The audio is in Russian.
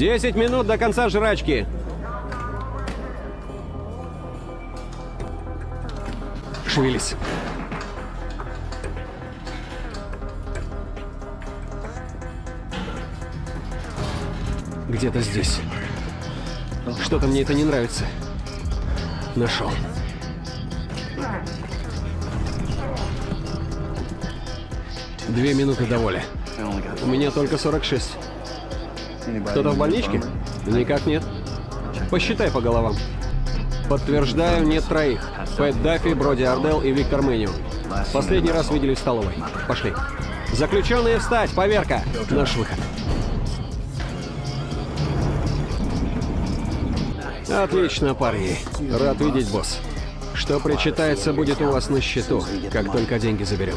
Десять минут до конца жрачки. Шевелись. Где-то здесь. Что-то мне это не нравится. Нашел. Две минуты до воли. У меня только 46. Кто-то в больничке? Никак нет. Посчитай по головам. Подтверждаю, нет троих. Пэт Даффи, Броди Ардел и Виктор Мэниу. Последний раз видели в столовой. Пошли. Заключенные встать, поверка. Наш выход. Отлично, парни. Рад видеть, босс. Что причитается, будет у вас на счету, как только деньги заберем.